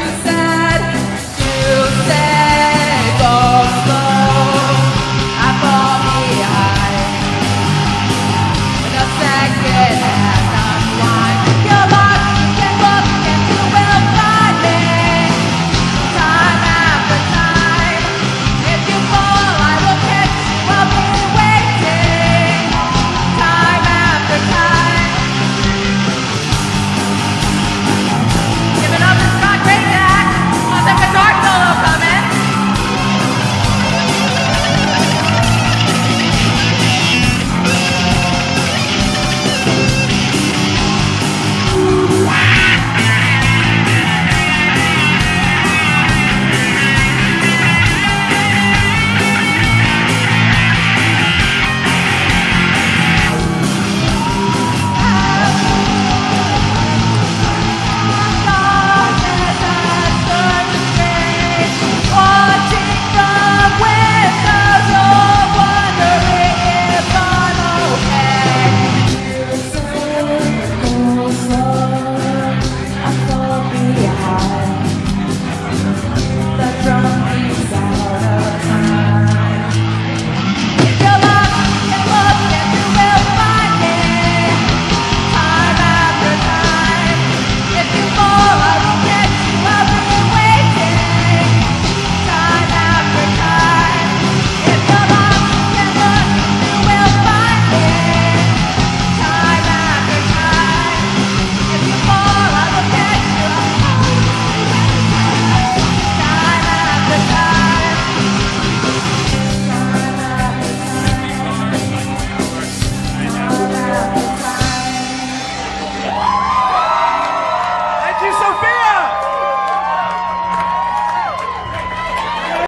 you say?